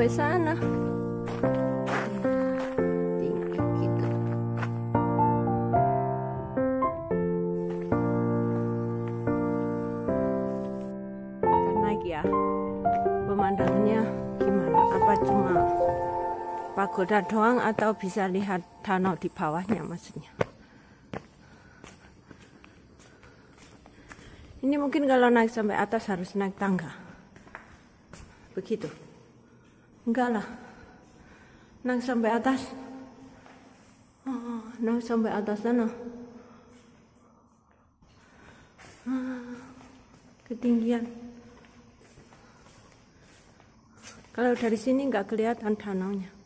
sampai sana. Tinggi ya. Pemandangannya gimana? Apa cuma pagoda doang atau bisa lihat danau di bawahnya maksudnya? Ini mungkin kalau naik sampai atas harus naik tangga. Begitu enggak lah. Naik sampai atas. Oh, naik sampai atas sana. Ah, ketinggian. Kalau dari sini nggak kelihatan danaunya